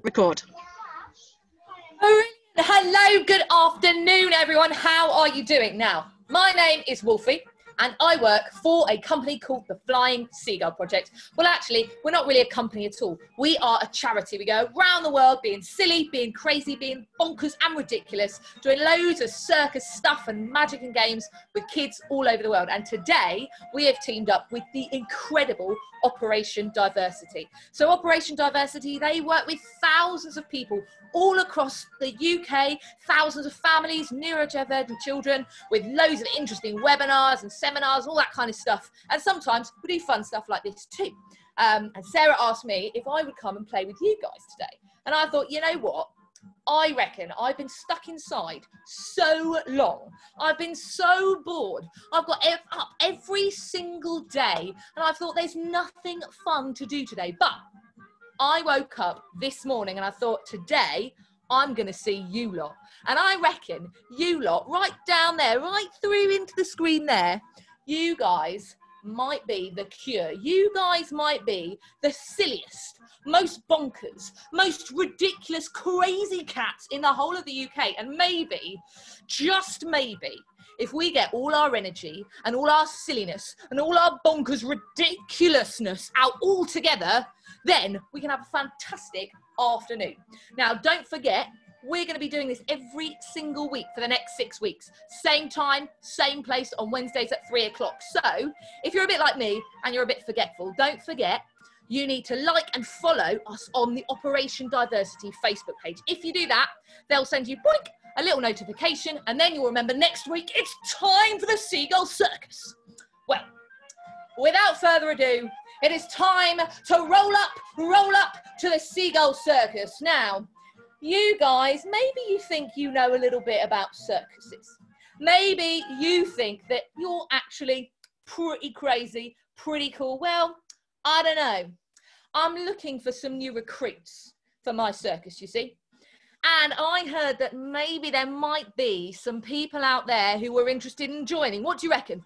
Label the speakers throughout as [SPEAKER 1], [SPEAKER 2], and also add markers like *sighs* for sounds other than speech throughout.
[SPEAKER 1] Record.
[SPEAKER 2] Oh, Hello, good afternoon, everyone. How are you doing? Now, my name is Wolfie, and I work for a company called the Flying Seagull Project. Well, actually, we're not really a company at all. We are a charity. We go around the world being silly, being crazy, being bonkers and ridiculous, doing loads of circus stuff and magic and games with kids all over the world. And today, we have teamed up with the incredible Operation Diversity. So, Operation Diversity, they work with thousands of people all across the UK, thousands of families, neurodivergent children, with loads of interesting webinars and seminars, all that kind of stuff. And sometimes we do fun stuff like this too. Um, and Sarah asked me if I would come and play with you guys today. And I thought, you know what? I reckon I've been stuck inside so long. I've been so bored. I've got ev- up every single day, and I thought there's nothing fun to do today. But I woke up this morning and I thought, today I'm going to see you lot. And I reckon you lot, right down there, right through into the screen there, you guys might be the cure. You guys might be the silliest, most bonkers, most ridiculous, crazy cats in the whole of the UK. And maybe, just maybe, if we get all our energy and all our silliness and all our bonkers ridiculousness out all together, then we can have a fantastic afternoon. Now, don't forget, we're going to be doing this every single week for the next six weeks. Same time, same place on Wednesdays at three o'clock. So, if you're a bit like me and you're a bit forgetful, don't forget you need to like and follow us on the Operation Diversity Facebook page. If you do that, they'll send you boink, a little notification, and then you'll remember next week it's time for the Seagull Circus. Well, without further ado, it is time to roll up, roll up to the Seagull Circus. Now, you guys, maybe you think you know a little bit about circuses. Maybe you think that you're actually pretty crazy, pretty cool. Well, I don't know. I'm looking for some new recruits for my circus, you see. And I heard that maybe there might be some people out there who were interested in joining. What do you reckon?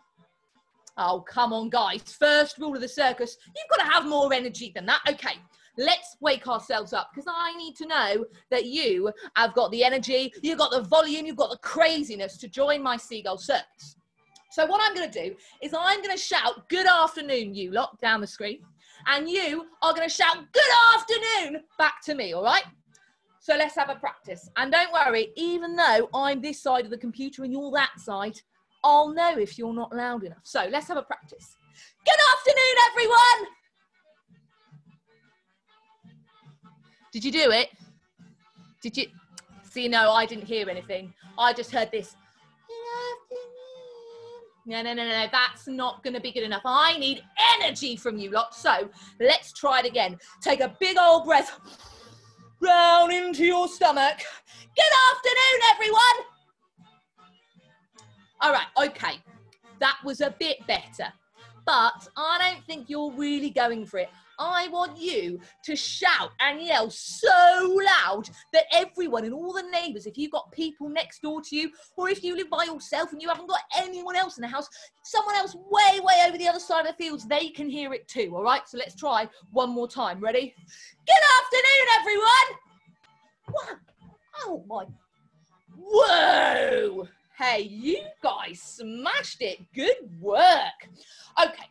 [SPEAKER 2] Oh, come on, guys. First rule of the circus, you've got to have more energy than that. Okay, let's wake ourselves up because I need to know that you have got the energy, you've got the volume, you've got the craziness to join my seagull circus. So, what I'm going to do is I'm going to shout, Good afternoon, you lot, down the screen. And you are going to shout, Good afternoon, back to me, all right? So, let's have a practice. And don't worry, even though I'm this side of the computer and you're that side, I'll know if you're not loud enough. So let's have a practice. Good afternoon, everyone. Did you do it? Did you? See, no, I didn't hear anything. I just heard this. No, no, no, no, that's not going to be good enough. I need energy from you lot. So let's try it again. Take a big old breath round into your stomach. Good afternoon, everyone. All right, okay. That was a bit better. But I don't think you're really going for it. I want you to shout and yell so loud that everyone and all the neighbours, if you've got people next door to you, or if you live by yourself and you haven't got anyone else in the house, someone else way, way over the other side of the fields, they can hear it too. All right, so let's try one more time. Ready? Good afternoon, everyone. What? Oh my. Whoa! Hey, you guys smashed it. Good work. Okay,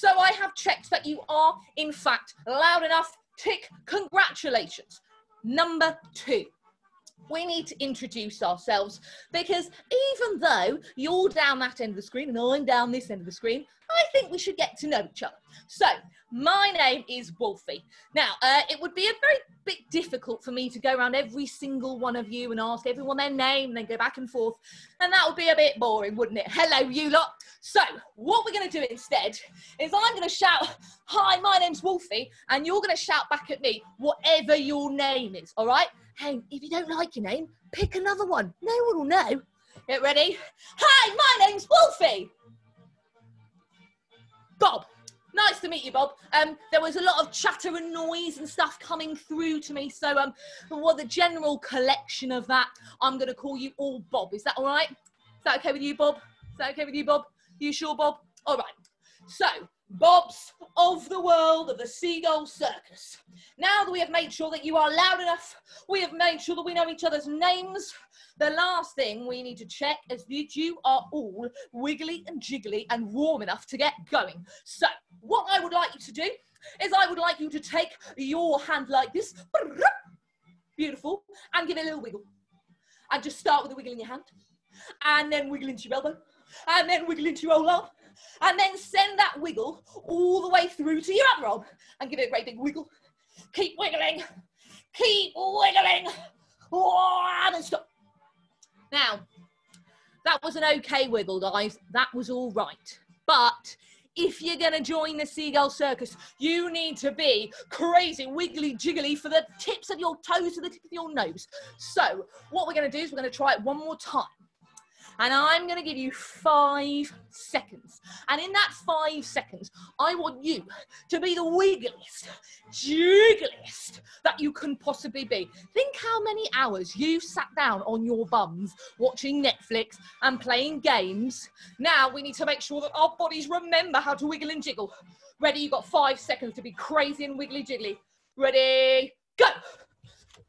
[SPEAKER 2] so I have checked that you are, in fact, loud enough. Tick, congratulations. Number two, we need to introduce ourselves because even though you're down that end of the screen and I'm down this end of the screen, I think we should get to know each other. So, my name is Wolfie. Now, uh, it would be a very bit difficult for me to go around every single one of you and ask everyone their name and then go back and forth. And that would be a bit boring, wouldn't it? Hello, you lot. So, what we're going to do instead is I'm going to shout, Hi, my name's Wolfie, and you're going to shout back at me whatever your name is, all right? Hey, if you don't like your name, pick another one. No one will know. Get ready? Hi, my name's Wolfie. Bob. Nice to meet you, Bob. Um, there was a lot of chatter and noise and stuff coming through to me, so um, what the general collection of that, I'm going to call you all Bob. Is that all right? Is that okay with you, Bob? Is that okay with you, Bob? You sure, Bob? All right. So Bobs of the world of the Seagull Circus. Now that we have made sure that you are loud enough, we have made sure that we know each other's names. The last thing we need to check is that you are all wiggly and jiggly and warm enough to get going. So, what I would like you to do is I would like you to take your hand like this, beautiful, and give it a little wiggle. And just start with a wiggle in your hand, and then wiggle into your elbow, and then wiggle into your whole arm, and then send that wiggle all the way through to your other arm, and give it a great big wiggle. Keep wiggling, keep wiggling, oh, then stop. Now, that was an okay wiggle, guys. That was all right. But if you're going to join the Seagull Circus, you need to be crazy, wiggly, jiggly for the tips of your toes to the tip of your nose. So, what we're going to do is we're going to try it one more time and I'm going to give you five seconds. And in that five seconds, I want you to be the wiggliest, jiggliest that you can possibly be. Think how many hours you sat down on your bums watching Netflix and playing games. Now we need to make sure that our bodies remember how to wiggle and jiggle. Ready? You've got five seconds to be crazy and wiggly jiggly. Ready? Go!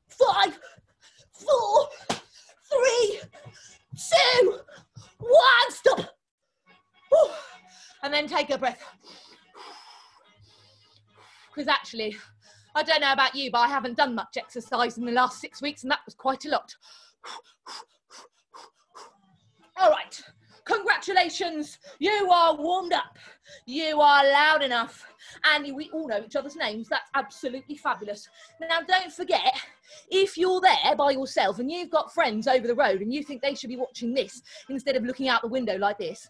[SPEAKER 2] Five, four, three, two, one, stop. And then take a breath. Because actually, I don't know about you, but I haven't done much exercise in the last six weeks, and that was quite a lot. All right, congratulations, you are warmed up, you are loud enough, and we all know each other's names. That's absolutely fabulous. Now, don't forget, if you're there by yourself and you've got friends over the road and you think they should be watching this instead of looking out the window like this,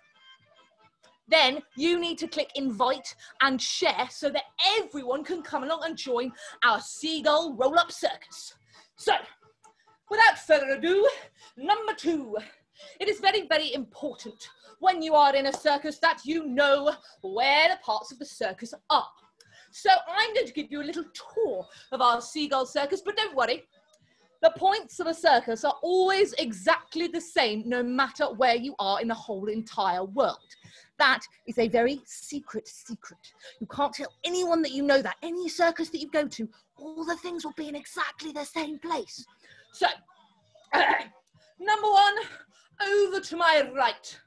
[SPEAKER 2] then you need to click invite and share so that everyone can come along and join our seagull roll up circus. So, without further ado, number two, it is very, very important when you are in a circus that you know where the parts of the circus are. So I'm going to give you a little tour of our seagull circus, but don't worry. The points of a circus are always exactly the same no matter where you are in the whole entire world. That is a very secret secret. You can't tell anyone that you know that. Any circus that you go to, all the things will be in exactly the same place. So, *clears throat* number one, over to my right.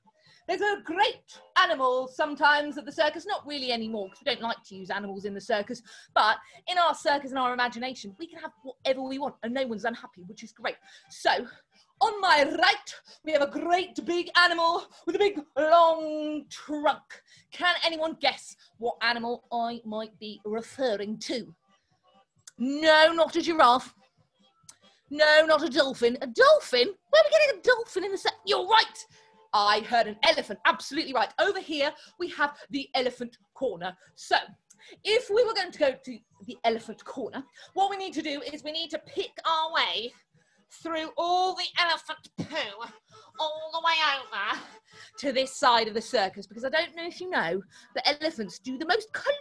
[SPEAKER 2] There's a great animal sometimes at the circus, not really anymore because we don't like to use animals in the circus, but in our circus and our imagination, we can have whatever we want and no one's unhappy, which is great. So, on my right, we have a great big animal with a big long trunk. Can anyone guess what animal I might be referring to? No, not a giraffe. No, not a dolphin. A dolphin? Where are we getting a dolphin in the set? You're right. I heard an elephant. Absolutely right. Over here, we have the elephant corner. So, if we were going to go to the elephant corner, what we need to do is we need to pick our way through all the elephant poo all the way over to this side of the circus because I don't know if you know, but elephants do the most colossal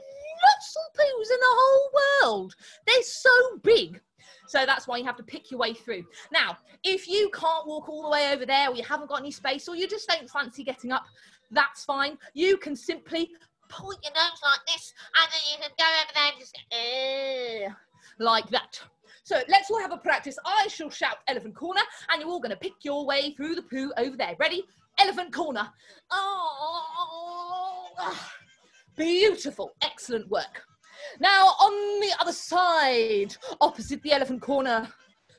[SPEAKER 2] poos in the whole world. They're so big. So that's why you have to pick your way through. Now, if you can't walk all the way over there, or you haven't got any space, or you just don't fancy getting up, that's fine. You can simply point your nose like this, and then you can go over there and just like that. So let's all have a practice. I shall shout elephant corner, and you're all going to pick your way through the poo over there. Ready? Elephant corner. Oh, ah, beautiful. Excellent work. Now, on the other side, opposite the elephant corner,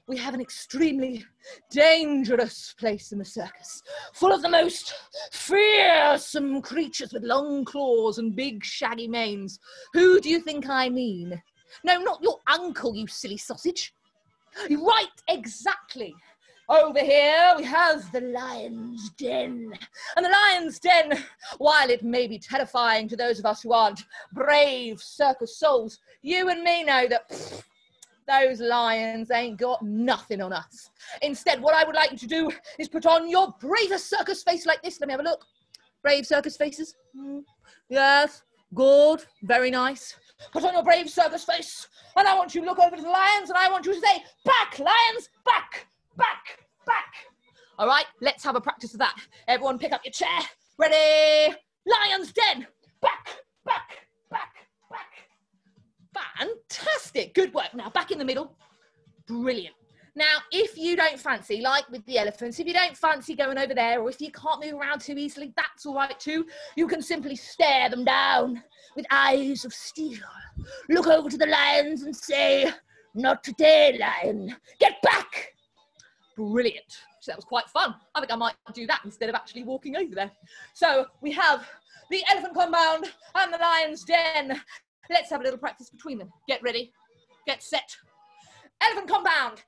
[SPEAKER 2] we have an extremely dangerous place in the circus, full of the most fearsome creatures with long claws and big shaggy manes. Who do you think I mean? No, not your uncle, you silly sausage. Right, exactly. Over here we have the lion's den. And the lion's den, while it may be terrifying to those of us who aren't brave circus souls, you and me know that those lions ain't got nothing on us. Instead, what I would like you to do is put on your bravest circus face like this. Let me have a look. Brave circus faces. Mm. Yes, good, very nice. Put on your brave circus face, and I want you to look over to the lions, and I want you to say, "Back, lions, back!" Back, back. All right, let's have a practice of that. Everyone pick up your chair. Ready? Lion's den. Back, back, back, back. Fantastic. Good work. Now back in the middle. Brilliant. Now, if you don't fancy, like with the elephants, if you don't fancy going over there, or if you can't move around too easily, that's all right too. You can simply stare them down with eyes of steel. Look over to the lions and say, Not today, lion. Get back. Brilliant. So that was quite fun. I think I might do that instead of actually walking over there. So we have the elephant compound and the lion's den. Let's have a little practice between them. Get ready. Get set. Elephant compound.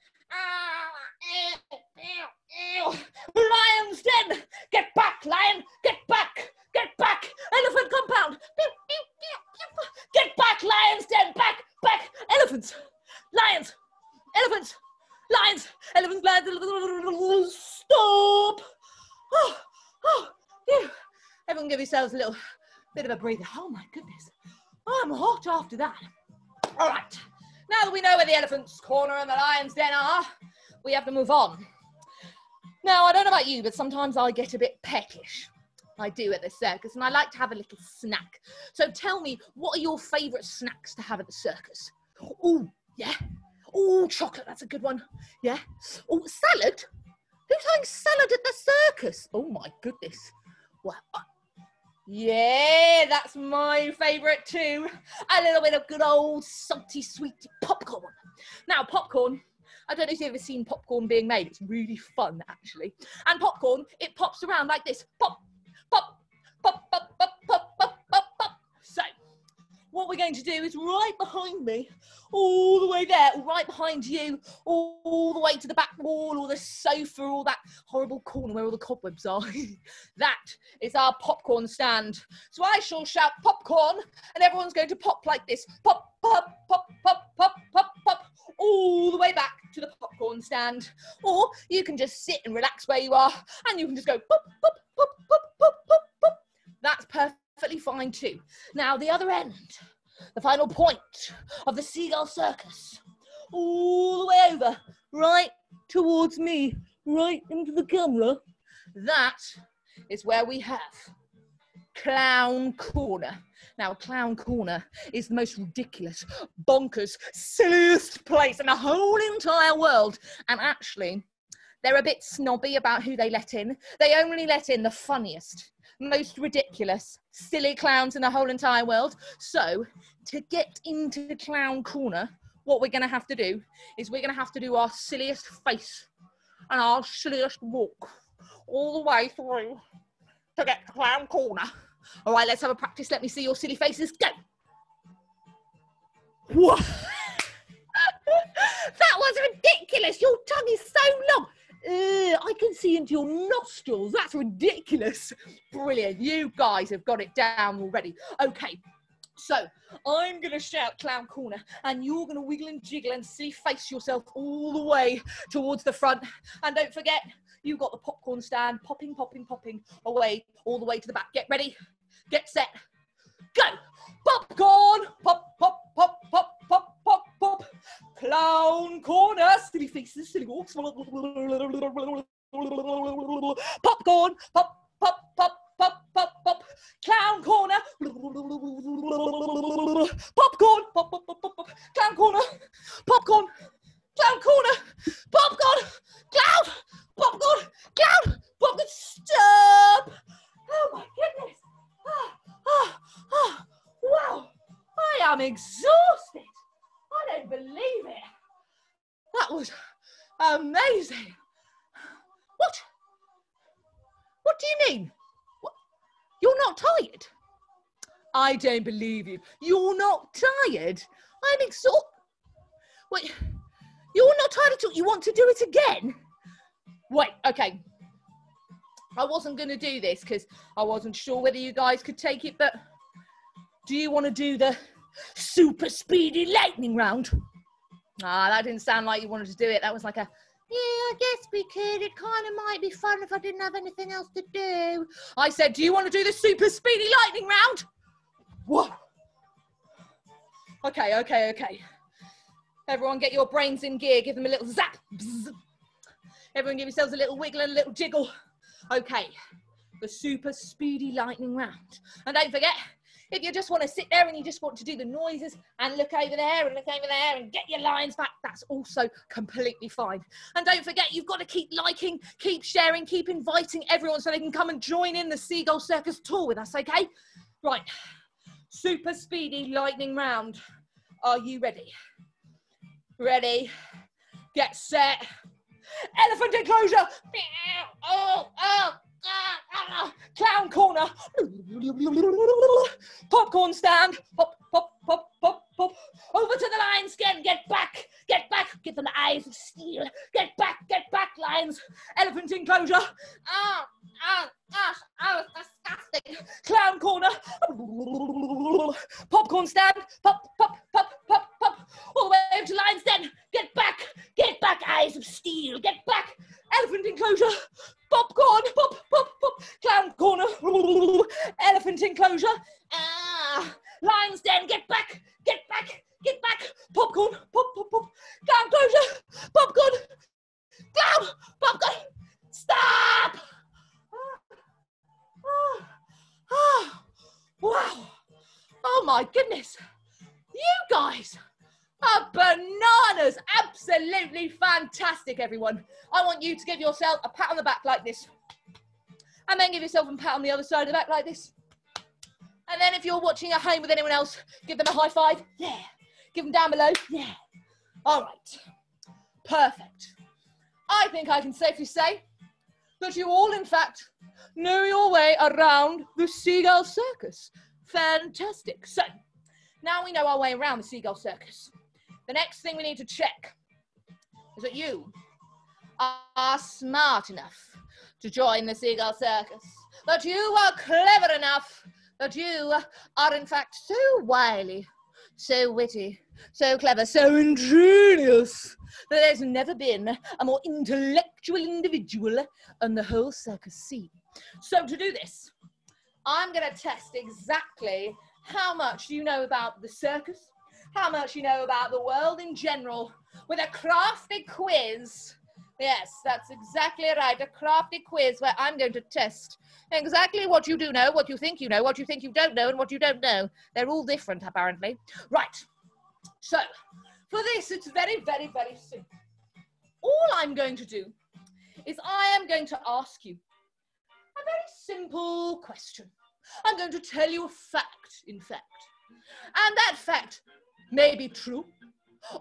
[SPEAKER 2] Lion's den! Get back, lion! Get back! Get back! Elephant compound! Get back, lion's den! Back! Back! Elephants! Lions! Elephants! Lions! Elephants! Lions! Stop! Oh, oh, phew. Everyone give yourselves a little bit of a breather. Oh my goodness. Oh, I'm hot after that. All right. Now that we know where the elephant's corner and the lion's den are, we have to move on. Now, I don't know about you, but sometimes I get a bit peckish. I do at the circus, and I like to have a little snack. So tell me, what are your favourite snacks to have at the circus? Oh, yeah. Oh, chocolate, that's a good one. Yeah. Oh, salad? Who's having salad at the circus? Oh my goodness. Well, uh, yeah, that's my favourite too. A little bit of good old salty sweet popcorn. Now, popcorn, I don't know if you've ever seen popcorn being made. It's really fun, actually. And popcorn, it pops around like this. Pop, pop, pop, pop, pop, pop, what we're going to do is right behind me, all the way there, right behind you, all, the way to the back wall, or the sofa, all that horrible corner where all the cobwebs are. *laughs* that is our popcorn stand. So I shall shout popcorn, and everyone's going to pop like this. Pop, pop, pop, pop, pop, pop, pop, all the way back to the popcorn stand. Or you can just sit and relax where you are, and you can just go pop, pop, pop, pop, pop, pop, pop. That's perfectly fine too. Now the other end the final point of the seagull circus. All the way over, right towards me, right into the camera. That is where we have Clown Corner. Now, Clown Corner is the most ridiculous, bonkers, silliest place in the whole entire world. And actually, they're a bit snobby about who they let in. They only let in the funniest, most ridiculous, silly clowns in the whole entire world. So, to get into the clown corner, what we're going to have to do is we're going to have to do our silliest face and our silliest walk all the way through to get to clown corner. All right, let's have a practice. Let me see your silly faces. Go. *laughs* That was ridiculous. Your tongue is so long. Uh, I can see into your nostrils. That's ridiculous. Brilliant. You guys have got it down already. Okay. So I'm going to shout clown corner and you're going to wiggle and jiggle and see face yourself all the way towards the front. And don't forget, you've got the popcorn stand popping, popping, popping away all the way to the back. Get ready, get set, go. Popcorn, pop, Clown corner, silly faces, silly walks. Popcorn, pop, pop, pop, pop, pop, pop. Clown corner. Popcorn, pop, pop, pop, pop, pop. Clown corner. Popcorn. Clown corner. Popcorn. Clown. Popcorn. Clown. Popcorn. Stop. Oh my goodness. Ah, ah, ah. Wow. I am exhausted. I don't believe it. That was amazing. What? What do you mean? What? You're not tired? I don't believe you. You're not tired? I'm exhausted. Wait, you're not tired at all? You want to do it again? Wait, okay. I wasn't going to do this because I wasn't sure whether you guys could take it, but do you want to do the super speedy lightning round? Ah, that didn't sound like you wanted to do it. That was like a, yeah, I guess we could. It kind of might be fun if I didn't have anything else to do. I said, do you want to do the super speedy lightning round? What? Okay, okay, okay. Everyone get your brains in gear. Give them a little zap. Bzz. Everyone give yourselves a little wiggle and a little jiggle. Okay, the super speedy lightning round. And don't forget, If you just want to sit there and you just want to do the noises and look over there and look over there and get your lines back, that's also completely fine. And don't forget, you've got to keep liking, keep sharing, keep inviting everyone so they can come and join in the Seagull Circus tour with us, okay? Right, super speedy lightning round. Are you ready? Ready, get set. Elephant enclosure. Oh, oh, *laughs* Clown corner. Popcorn stand. Pop, pop, pop, pop, pop. Over to the lions again. Get back. Get back. Give them the eyes of steel. Get back. Get back, lions. Elephant enclosure. Ah, ah, ah, ah, disgusting. Clown corner. Popcorn stand. Pop, pop, pop, pop, pop. All the way over to lions den. Get back. Get back, eyes of steel. Get back. Elephant enclosure popcorn, pop, pop, pop, clown corner, elephant enclosure, ah, lion's den, get back, get back, get back, popcorn, pop, pop, pop, clown closure, popcorn, clown, popcorn, stop! Ah, ah, wow, oh my goodness, you guys are bananas, absolutely fantastic, everyone. I want you to give yourself a pat on the back like this. And then give yourself a pat on the other side of the back like this. And then if you're watching at home with anyone else, give them a high five. Yeah. Give them down below. Yeah. All right. Perfect. I think I can safely say that you all, in fact, know your way around the Seagull Circus. Fantastic. So, now we know our way around the Seagull Circus. The next thing we need to check is that you are smart enough to join the Seagull Circus, that you are clever enough, that you are in fact so wily, so witty, so clever, so ingenious that there's never been a more intellectual individual on the whole circus scene. So to do this, I'm going to test exactly how much you know about the circus, how much you know about the world in general, with a crafty quiz Yes, that's exactly right. A crafty quiz where I'm going to test exactly what you do know, what you think you know, what you think you don't know, and what you don't know. They're all different, apparently. Right. So, for this, it's very, very, very simple. All I'm going to do is I am going to ask you a very simple question. I'm going to tell you a fact, in fact. And that fact may be true,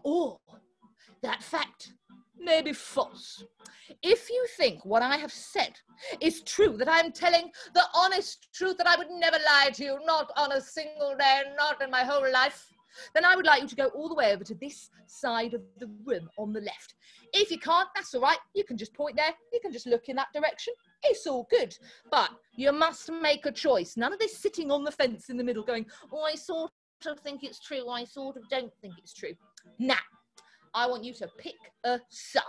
[SPEAKER 2] or that fact may be false. If you think what I have said is true, that I am telling the honest truth, that I would never lie to you, not on a single day, not in my whole life, then I would like you to go all the way over to this side of the room on the left. If you can't, that's all right. You can just point there. You can just look in that direction. It's all good. But you must make a choice. None of this sitting on the fence in the middle going, oh, I sort of think it's true. I sort of don't think it's true. Now, I want you to pick a side.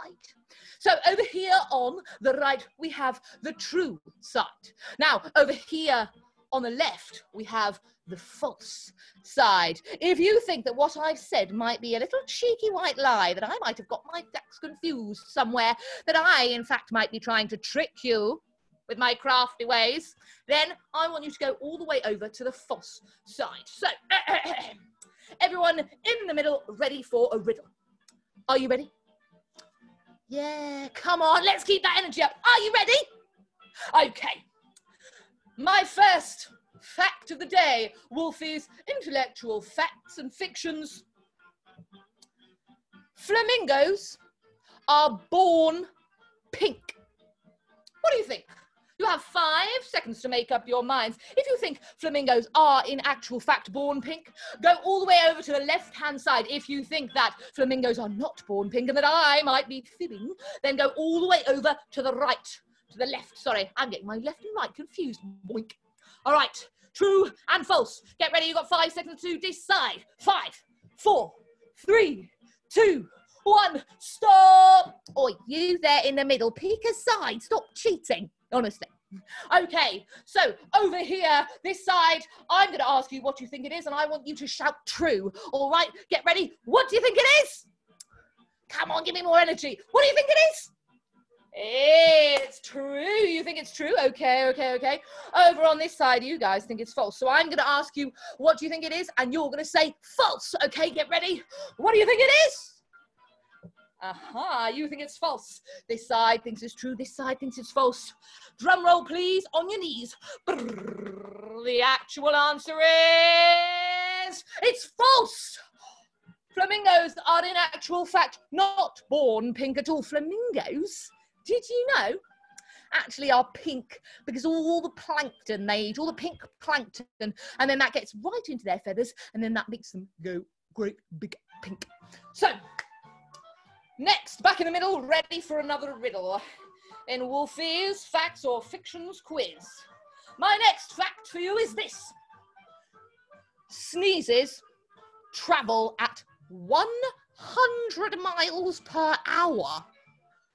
[SPEAKER 2] So over here on the right, we have the true side. Now, over here on the left, we have the false side. If you think that what I've said might be a little cheeky white lie, that I might have got my facts confused somewhere, that I, in fact, might be trying to trick you with my crafty ways, then I want you to go all the way over to the false side. So, *clears throat* everyone in the middle, ready for a riddle. Are you ready? Yeah, come on, let's keep that energy up. Are you ready? Okay. My first fact of the day, Wolfie's intellectual facts and fictions. Flamingos are born pink. What do you think? You have five seconds to make up your minds. If you think flamingos are in actual fact born pink, go all the way over to the left hand side. If you think that flamingos are not born pink and that I might be fibbing, then go all the way over to the right, to the left. Sorry, I'm getting my left and right confused. Boink. All right, true and false. Get ready, you've got five seconds to decide. Five, four, three, two, one, stop. Oi, you there in the middle, pick a side, stop cheating honestly. Okay, so over here, this side, I'm going to ask you what you think it is, and I want you to shout true. All right, get ready. What do you think it is? Come on, give me more energy. What do you think it is? It's true. You think it's true? Okay, okay, okay. Over on this side, you guys think it's false. So I'm going to ask you, what do you think it is? And you're going to say false. Okay, get ready. What do you think it is? Aha, you think it's false. This side thinks it's true. This side thinks it's false. Drum roll, please, on your knees. Brrr, the actual answer is it's false. Flamingos are in actual fact not born pink at all. Flamingos did you know? Actually, are pink because all the plankton they eat, all the pink plankton, and then that gets right into their feathers, and then that makes them go great big pink. So, next, back in the middle, ready for another riddle in Wolfie's Facts or Fictions quiz. My next fact for you is this sneezes travel at 100 miles per hour.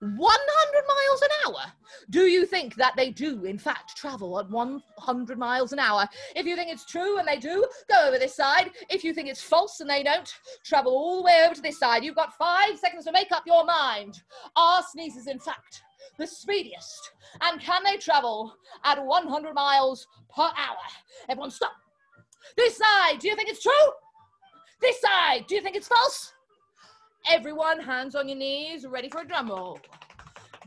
[SPEAKER 2] 100 miles an hour? Do you think that they do, in fact, travel at 100 miles an hour? If you think it's true and they do, go over this side. If you think it's false and they don't, travel all the way over to this side. You've got five seconds to make up your mind. Are sneezes, in fact, the speediest? And can they travel at 100 miles per hour? Everyone stop. This side, do you think it's true? This side, do you think it's false? Everyone, hands on your knees, ready for a drum roll.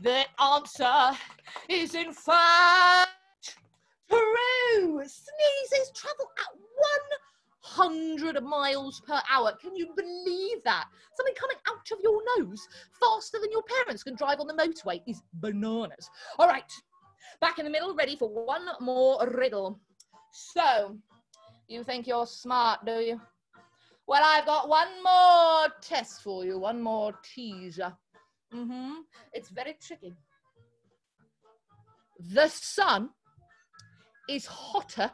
[SPEAKER 2] The answer is in fact true. Sneezes travel at 100 miles per hour. Can you believe that? Something coming out of your nose faster than your parents can drive on the motorway is bananas. All right, back in the middle, ready for one more riddle. So, you think you're smart, do you? Well, I've got one more test for you, one more teaser. Mm-hmm. It's very tricky. The sun is hotter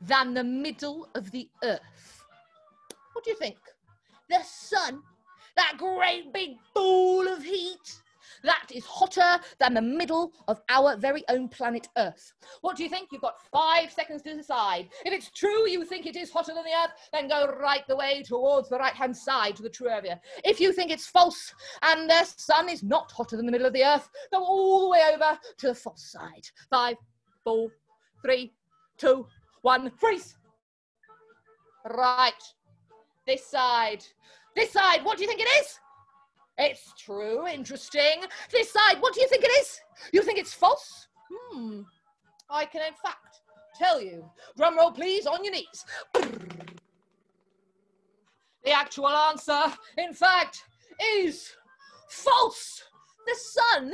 [SPEAKER 2] than the middle of the earth. What do you think? The sun, that great big ball of heat, that is hotter than the middle of our very own planet Earth. What do you think? You've got five seconds to decide. If it's true you think it is hotter than the Earth, then go right the way towards the right hand side to the true area. If you think it's false and the sun is not hotter than the middle of the Earth, go all the way over to the false side. Five, four, three, two, one, freeze. Right. This side. This side, what do you think it is? It's true, interesting. This side, what do you think it is? You think it's false? Hmm. I can, in fact, tell you. Drum roll, please, on your knees. The actual answer, in fact, is false. The sun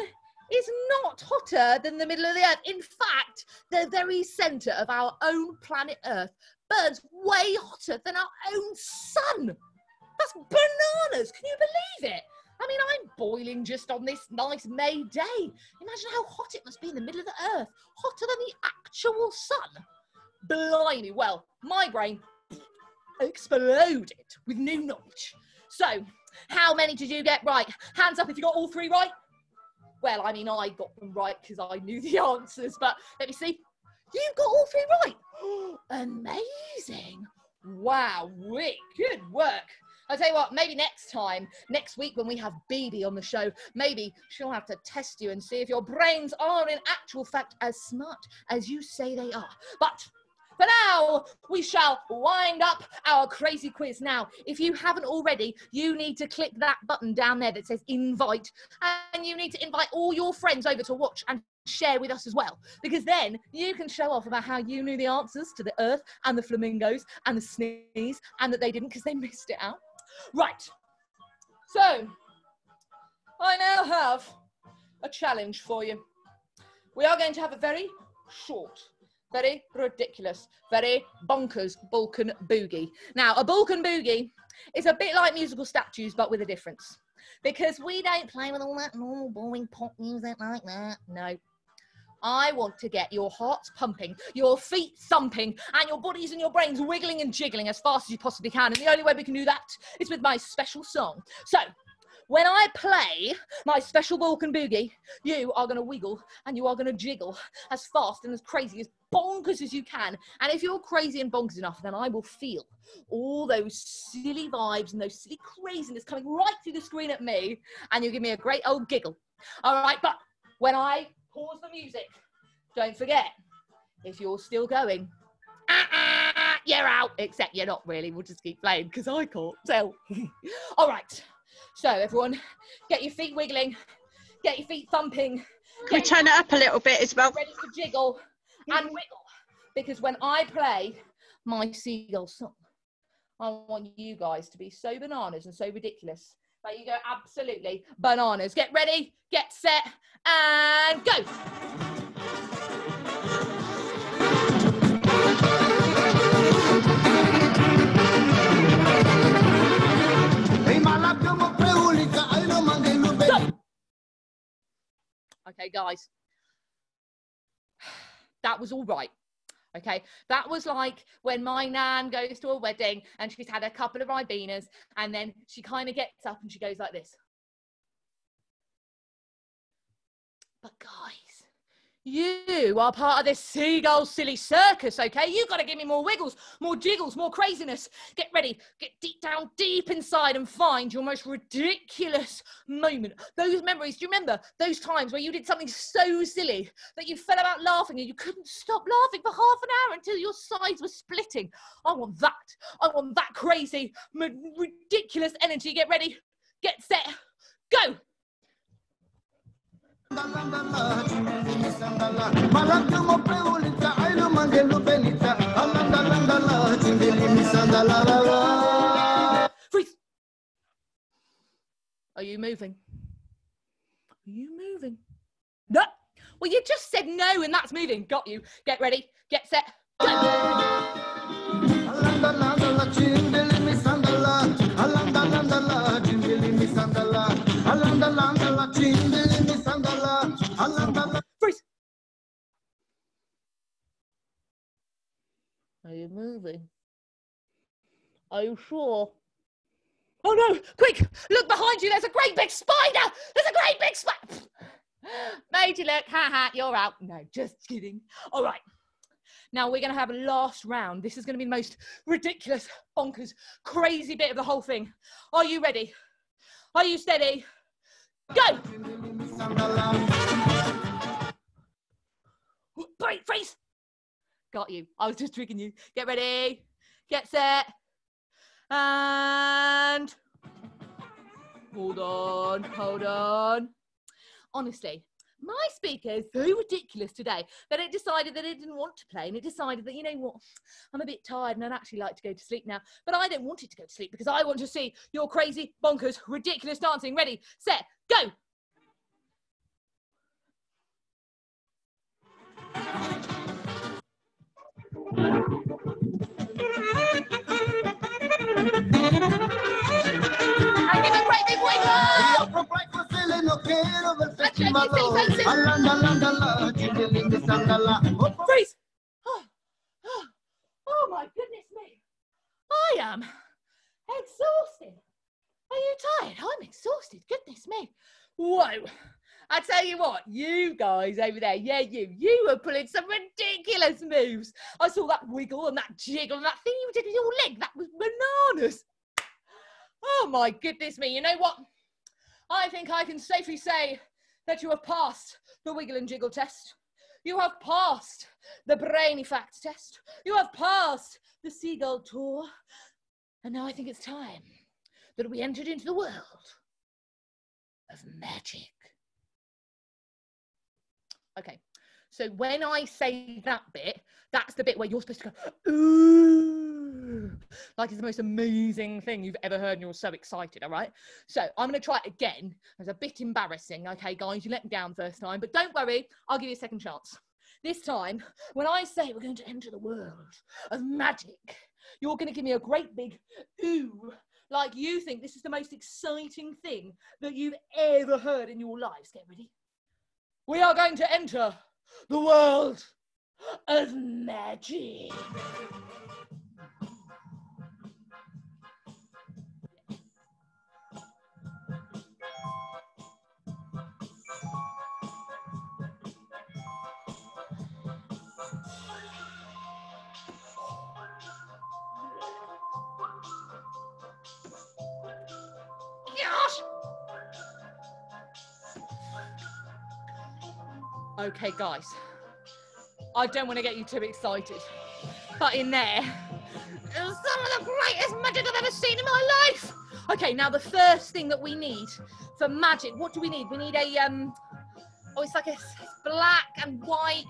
[SPEAKER 2] is not hotter than the middle of the earth. In fact, the very centre of our own planet Earth burns way hotter than our own sun. That's bananas. Can you believe it? I mean, I'm boiling just on this nice May day. Imagine how hot it must be in the middle of the earth, hotter than the actual sun. Blimey, well, my brain exploded with new knowledge. So, how many did you get right? Hands up if you got all three right. Well, I mean, I got them right because I knew the *laughs* answers, but let me see. You got all three right. *gasps* Amazing. Wow, good work. I'll tell you what, maybe next time, next week when we have Bibi on the show, maybe she'll have to test you and see if your brains are in actual fact as smart as you say they are. But for now, we shall wind up our crazy quiz. Now, if you haven't already, you need to click that button down there that says invite, and you need to invite all your friends over to watch and share with us as well because then you can show off about how you knew the answers to the earth and the flamingos and the sneeze and that they didn't because they missed it out Right. So, I now have a challenge for you. We are going to have a very short, very ridiculous, very bonkers Balkan boogie. Now, a Balkan boogie is a bit like musical statues, but with a difference. Because we don't play with all that normal boring pop music like that. No, I want to get your hearts pumping, your feet thumping, and your bodies and your brains wiggling and jiggling as fast as you possibly can. And the only way we can do that is with my special song. So, when I play my special Balkan Boogie, you are going to wiggle and you are going to jiggle as fast and as crazy, as bonkers as you can. And if you're crazy and bonkers enough, then I will feel all those silly vibes and those silly craziness coming right through the screen at me, and you'll give me a great old giggle. All right, but when I pause the music, don't forget, if you're still going, ah, ah, you're out, except you're not really. We'll just keep playing because I can't tell. *laughs* All right. So, everyone, get your feet wiggling, get your feet thumping.
[SPEAKER 1] Can we turn it up a little bit as well?
[SPEAKER 2] Ready to jiggle and wiggle. Because when I play my seagull song, I want you guys to be so bananas and so ridiculous that you go absolutely bananas. Get ready, get set, and go. Okay, guys. *sighs* That was all right. Okay, that was like when my nan goes to a wedding and she's had a couple of ribenas and then she kind of gets up and she goes like this. But guys, you are part of this seagull silly circus, okay? You've got to give me more wiggles, more jiggles, more craziness. Get ready, get deep down, deep inside and find your most ridiculous moment. Those memories, do you remember those times where you did something so silly that you fell about laughing and you couldn't stop laughing for half an hour until your sides were splitting? I want that. I want that crazy, ridiculous energy. Get ready, get set, go. Freeze! Are you moving? Are you moving? No. Well, you just said no, and that's moving. Got you. Get ready. Get set. Go. Moving? Are you sure? Oh no! Quick! Look behind you! There's a great big spider! There's a great big spider! *gasps* Made you look, ha ha, you're out. No, just kidding. All right. Now we're going to have a last round. This is going to be the most ridiculous, bonkers, crazy bit of the whole thing. Are you ready? Are you steady? Go! Break, freeze! Got you. I was just tricking you. Get ready. Get set. And hold on, hold on. Honestly, my speaker is so ridiculous today that it decided that it didn't want to play and it decided that, you know what, I'm a bit tired and I'd actually like to go to sleep now. But I don't want it to go to sleep because I want to see your crazy, bonkers, ridiculous dancing. Ready, set, go. Freeze! Oh, *sighs* oh, oh my goodness me. I am exhausted. Are you tired? I'm exhausted. Goodness me. Whoa. I tell you what, you guys over there, yeah, you, you were pulling some ridiculous moves. I saw that wiggle and that jiggle and that thing you did with your leg. That was bananas. Oh my goodness me. You know what? I think I can safely say that you have passed the wiggle and jiggle test. You have passed the brainy fact test. You have passed the seagull tour. And now I think it's time that we entered into the world of magic. Okay, so when I say that bit, that's the bit where you're supposed to go, ooh, like it's the most amazing thing you've ever heard and you're so excited, all right? So I'm going to try it again. It's a bit embarrassing, okay, guys? You let me down first time, but don't worry, I'll give you a second chance. This time, when I say we're going to enter the world of magic, you're going to give me a great big ooh, like you think this is the most exciting thing that you've ever heard in your lives. Get ready we are going to enter the world of magic. Okay, guys, I don't want to get you too excited, but in there some of the greatest magic I've ever seen in my life. Okay, now the first thing that we need for magic, what do we need? We need a um, oh, it's like a it's black and white,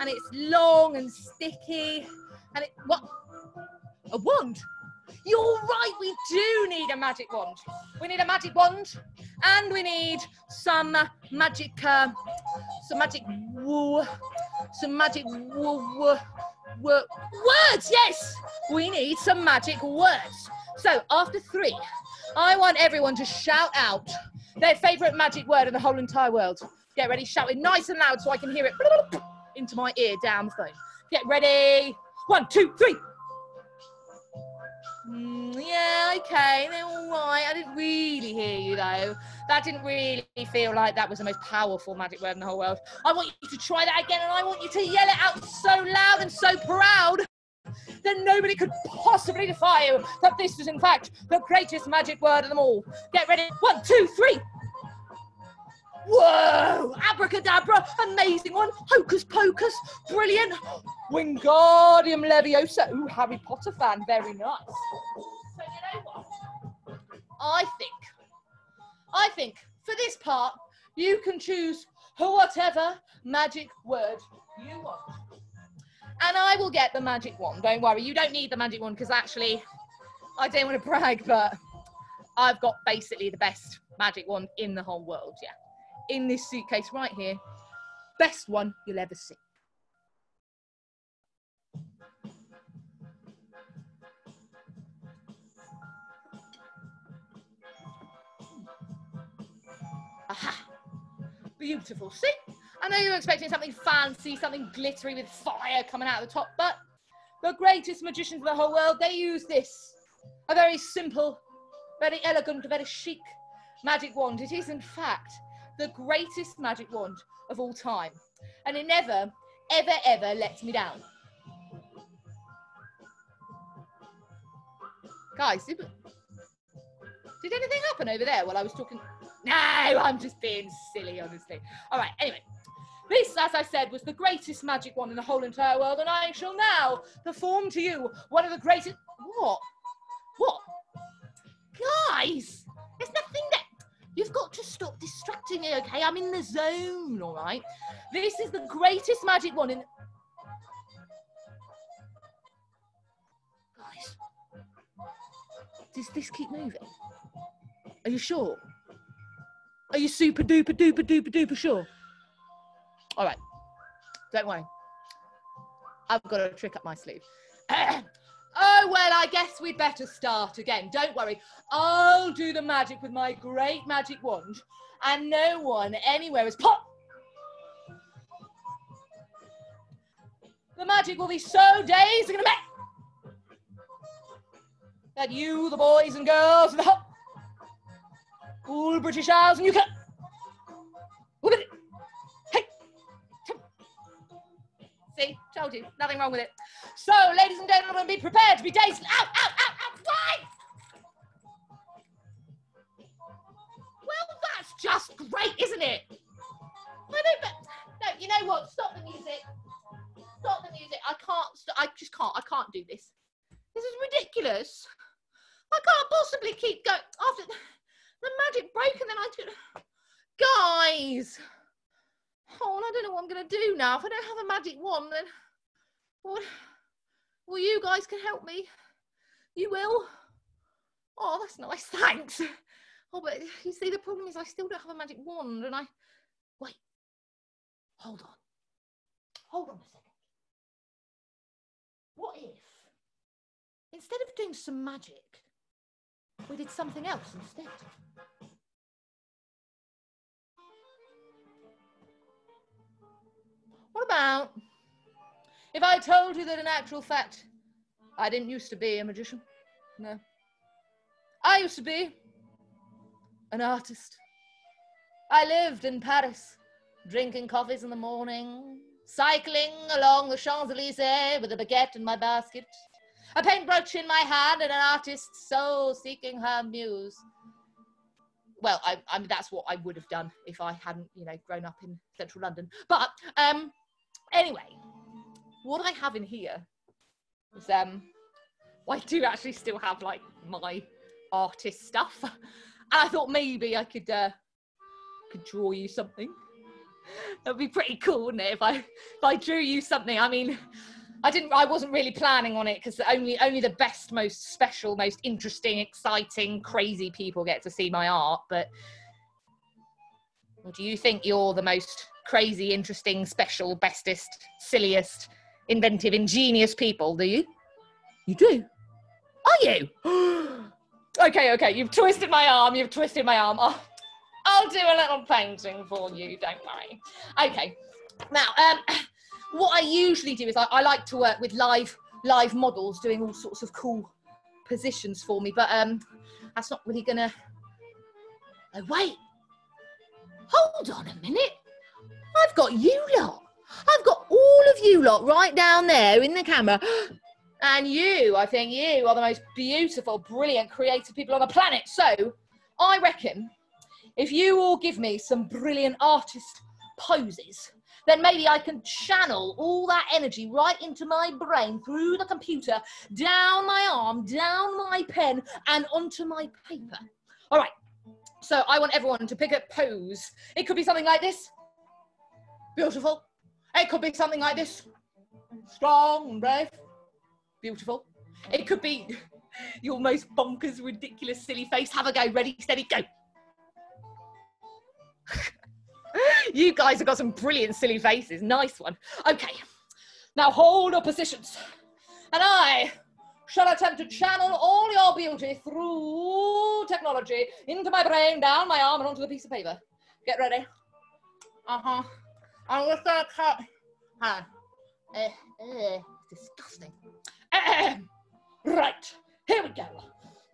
[SPEAKER 2] and it's long and sticky, and it what? A wand. You're right, we do need a magic wand. We need a magic wand, and we need some magic, uh, some magic woo, some magic woo, woo, woo, words. Yes, we need some magic words. So after three, I want everyone to shout out their favourite magic word in the whole entire world. Get ready, shout it nice and loud so I can hear it into my ear down the phone. Get ready. One, two, three. Mm, yeah, okay, they're all right. I didn't really hear you though. That didn't really feel like that was the most powerful magic word in the whole world. I want you to try that again and I want you to yell it out so loud and so proud that nobody could possibly defy you that this is in fact the greatest magic word of them all. Get ready. One, two, three. Whoa! Abracadabra, amazing one. Hocus pocus, brilliant. Wingardium Leviosa. Ooh, Harry Potter fan, very nice. I think, I think for this part, you can choose whatever magic word you want. And I will get the magic wand. Don't worry, you don't need the magic wand because actually, I don't want to brag, but I've got basically the best magic wand in the whole world. Yeah in this suitcase right here. Best one you'll ever see. Beautiful. See? I know you're expecting something fancy, something glittery with fire coming out of the top, but the greatest magicians of the whole world, they use this. A very simple, very elegant, very chic magic wand. It is, in fact, the greatest magic wand of all time. And it never, ever, ever lets me down. Guys, did anything happen over there while I was talking? No, I'm just being silly, honestly. All right, anyway. This, as I said, was the greatest magic wand in the whole entire world, and I shall now perform to you one of the greatest. What? What? Guys, there's nothing that You've got to stop distracting me, okay? I'm in the zone, all right? This is the greatest magic wand in. Guys, does this keep moving? Are you sure? Are you super duper duper duper duper sure? All right, don't worry. I've got a trick up my sleeve. *clears throat* Oh, well, I guess we'd better start again. Don't worry. I'll do the magic with my great magic wand, and no one anywhere is pop. The magic will be so dazed and make that you, the boys and girls, and the cool British Isles, and you can. Look at it. See, told you, nothing wrong with it. So, ladies and gentlemen, be prepared to be dazed. Ow, ow, ow, ow, why? Well, that's just great, isn't it? I don't, no, you know what? Stop the music. Stop the music. I can't, I just can't, I can't do this. This is ridiculous. I can't possibly keep going. After the magic broke and then I could. Guys! Oh, I don't know what I'm going to do now. If I don't have a magic wand, then well, well, you guys can help me. You will. Oh, that's nice. *laughs* Thanks. Oh, but you see, the problem is I still don't have a magic wand, and I wait. Hold on. Hold on a second. What if instead of doing some magic, we did something else instead? What about if I told you that in actual fact I didn't used to be a magician? No. I used to be an artist. I lived in Paris, drinking coffees in the morning, cycling along the Champs Elysees with a baguette in my basket, a paintbrush in my hand, and an artist's soul seeking her muse well, I, I mean, that's what I would have done if I hadn't, you know, grown up in central London. But um, anyway, what I have in here is um, I do actually still have like my artist stuff, and I thought maybe I could uh, could draw you something. That'd be pretty cool, wouldn't it? If I if I drew you something. I mean, I didn't. I wasn't really planning on it because only only the best, most special, most interesting, exciting, crazy people get to see my art. But do you think you're the most crazy, interesting, special, bestest, silliest, inventive, ingenious people? Do you? You do. Are you? *gasps* okay, okay. You've twisted my arm. You've twisted my arm. Oh, I'll do a little painting for you. Don't worry. Okay. Now, um what I usually do is I, I like to work with live live models doing all sorts of cool positions for me, but um, that's not really gonna. Oh wait, hold on a minute. I've got you lot. I've got all of you lot right down there in the camera. *gasps* And you, I think you are the most beautiful, brilliant, creative people on the planet. So I reckon if you all give me some brilliant artist poses, then maybe I can channel all that energy right into my brain through the computer, down my arm, down my pen, and onto my paper. All right. So I want everyone to pick a pose. It could be something like this. Beautiful. It could be something like this. Strong and brave. Beautiful. It could be *laughs* your most bonkers, ridiculous, silly face. Have a go. Ready, steady, go. *laughs* *laughs* you guys have got some brilliant silly faces. Nice one. Okay, now hold your positions. And I shall attempt to channel all your beauty through technology into my brain, down my arm, and onto the piece of paper. Get ready. Uh huh. I'm gonna cut. Huh. Uh, uh, disgusting. Ahem. *clears throat* right, here we go.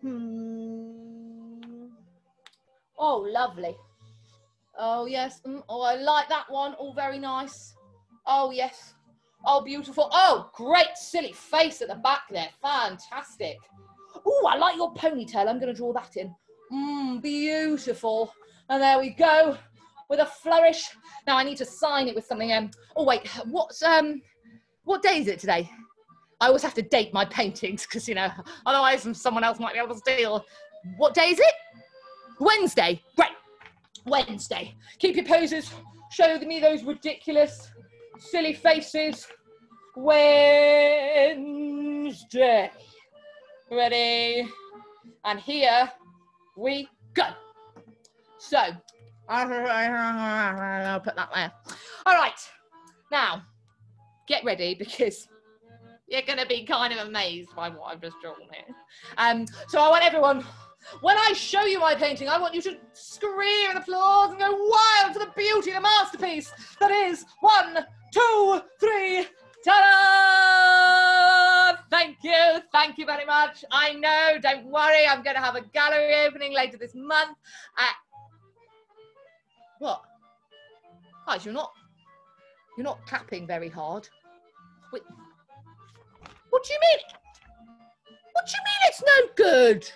[SPEAKER 2] Hmm. Oh, lovely. Oh, yes. Mm, oh, I like that one. All very nice. Oh, yes. Oh, beautiful. Oh, great silly face at the back there. Fantastic. Oh, I like your ponytail. I'm going to draw that in. Mmm, beautiful. And there we go with a flourish. Now I need to sign it with something. Um, oh wait, what's um, what day is it today? I always have to date my paintings because you know, otherwise someone else might be able to steal. What day is it? Wednesday. Great. Wednesday. Keep your poses. Show me those ridiculous, silly faces. Wednesday. Ready? And here we go. So, I'll put that there. All right. Now, get ready because you're going to be kind of amazed by what I've just drawn here. Um, so I want everyone when I show you my painting, I want you to scream and applause and go wild for the beauty, the masterpiece that is one, two, three, ta-da! Thank you, thank you very much. I know, don't worry, I'm going to have a gallery opening later this month. Uh, what? Guys, you're not, you're not clapping very hard. Wait, what do you mean? What do you mean it's no good?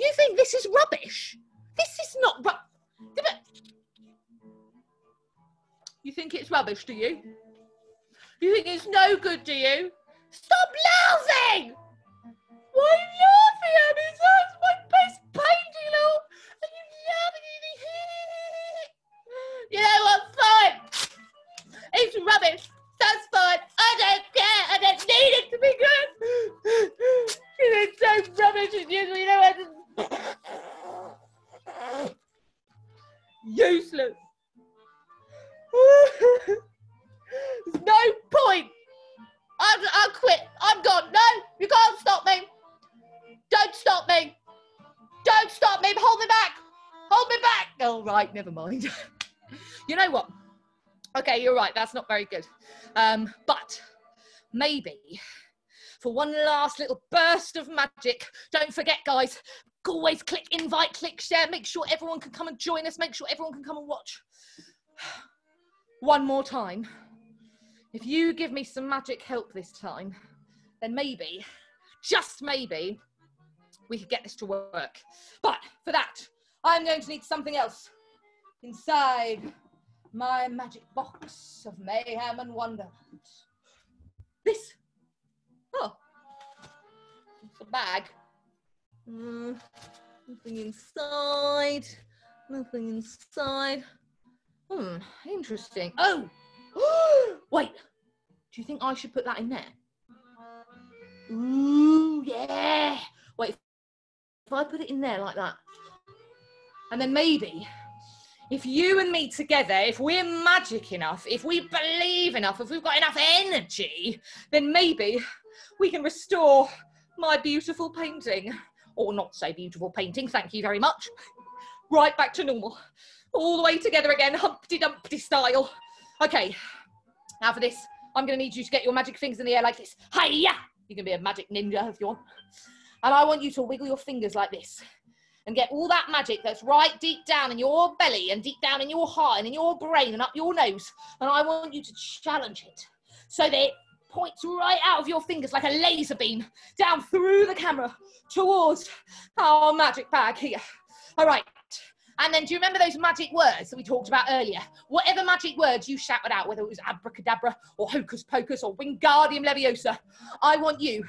[SPEAKER 2] You think this is rubbish? This is not rubbish. You think it's rubbish, do you? You think it's no good, do you? Stop laughing! Why are you laughing at me? That's my best painting, little. And you laughing at me. You know what? Fine. It's rubbish. That's fine. I don't care. I don't need it to be good. It's so rubbish and useless. You know what? Useless. There's *laughs* no point. I'll, I'll quit. I'm gone. No, you can't stop me. Don't stop me. Don't stop me. Hold me back. Hold me back. All right, never mind. *laughs* you know what? Okay, you're right. That's not very good. Um, but maybe for one last little burst of magic. Don't forget, guys, always click invite, click share, make sure everyone can come and join us, make sure everyone can come and watch. *sighs* One more time. If you give me some magic help this time, then maybe, just maybe, we could get this to work. But for that, I'm going to need something else inside my magic box of mayhem and wonderment. This. Bag. Mm, nothing inside. Nothing inside. Hmm, interesting. Oh! *gasps* Wait, do you think I should put that in there? Ooh, yeah. Wait, if I put it in there like that, and then maybe if you and me together, if we're magic enough, if we believe enough, if we've got enough energy, then maybe we can restore my beautiful painting. Or not so beautiful painting, thank you very much. Right back to normal. All the way together again, Humpty Dumpty style. Okay, now for this, I'm going to need you to get your magic fingers in the air like this. Hiya! You can be a magic ninja if you want. And I want you to wiggle your fingers like this and get all that magic that's right deep down in your belly and deep down in your heart and in your brain and up your nose. And I want you to challenge it so that it points right out of your fingers like a laser beam down through the camera towards our magic bag here. All right. And then do you remember those magic words that we talked about earlier? Whatever magic words you shouted out, whether it was abracadabra or hocus pocus or wingardium leviosa, I want you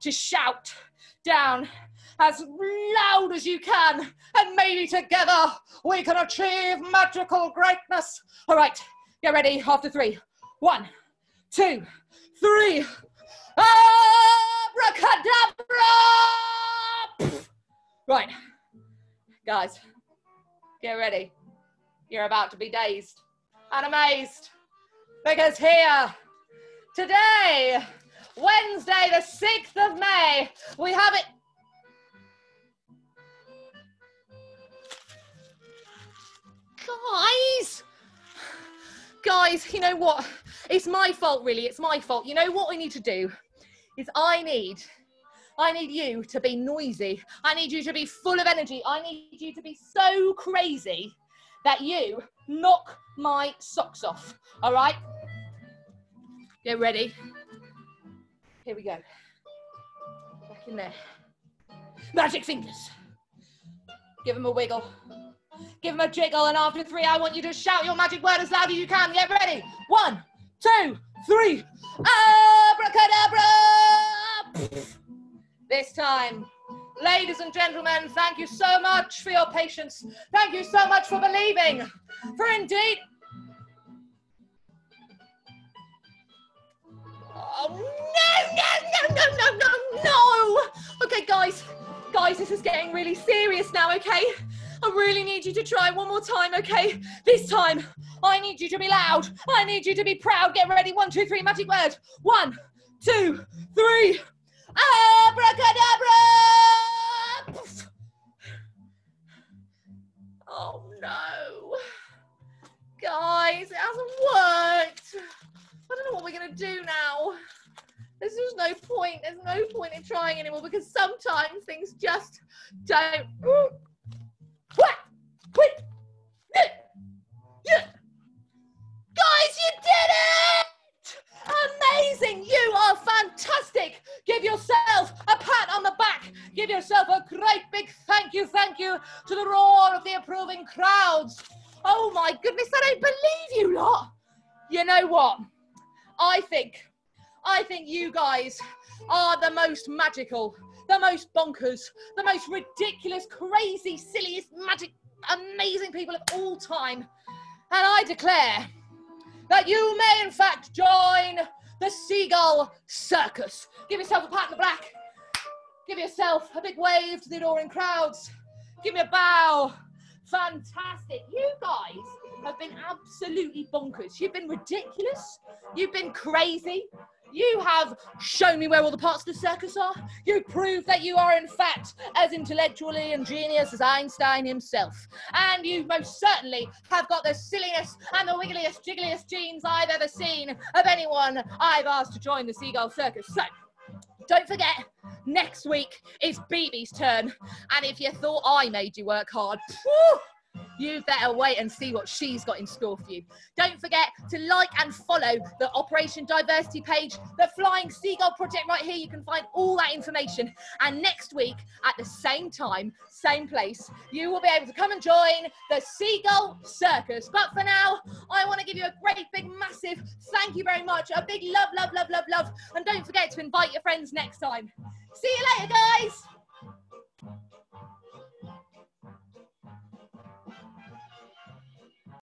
[SPEAKER 2] to shout down as loud as you can, and maybe together we can achieve magical greatness. All right, get ready after three. One, two, three. Abracadabra! Right, guys, get ready. You're about to be dazed and amazed because here, today, Wednesday, the 6th of May, we have it. Guys! Guys, you know what? It's my fault, really. It's my fault. You know what I need to do? Is I need, I need you to be noisy. I need you to be full of energy. I need you to be so crazy that you knock my socks off. All right? Get ready. Here we go. Back in there. Magic fingers. Give them a wiggle. Give him a jiggle, and after three, I want you to shout your magic word as loud as you can. Get ready. One, two, three. Abracadabra! This time, ladies and gentlemen, thank you so much for your patience. Thank you so much for believing. For indeed, Oh, no, no, no, no, no, no, no. Okay, guys, guys, this is getting really serious now, okay? I really need you to try one more time, okay? This time, I need you to be loud. I need you to be proud. Get ready. One, two, three, magic word. One, two, three. Abracadabra! Oh no. Guys, it hasn't worked. I don't know what we're going to do now. There's just no point. There's no point in trying anymore because sometimes things just don't. What? What? Guys, you did it! Amazing! You are fantastic! Give yourself a pat on the back. Give yourself a great big thank you, thank you to the roar of the approving crowds. Oh my goodness, I don't believe you lot. You know what? I think, I think you guys are the most magical, the most bonkers, the most ridiculous, crazy, silliest, magic, amazing people of all time. And I declare that you may, in fact, join the Seagull Circus. Give yourself a pat on the back. Give yourself a big wave to the adoring crowds. Give me a bow. Fantastic. You guys have been absolutely bonkers. You've been ridiculous. You've been crazy. You have shown me where all the parts of the circus are. You prove that you are, in fact, as intellectually ingenious as Einstein himself. And you most certainly have got the silliest and the wiggliest, jiggliest genes I've ever seen of anyone I've asked to join the Seagull Circus. So, don't forget, next week is BB's turn. And if you thought I made you work hard, whew, you better wait and see what she's got in store for you. Don't forget to like and follow the Operation Diversity page, the Flying Seagull Project right here. You can find all that information. And next week, at the same time, same place, you will be able to come and join the Seagull Circus. But for now, I want to give you a great, big, massive thank you very much. A big love, love, love, love, love. And don't forget to invite your friends next time. See you later, guys.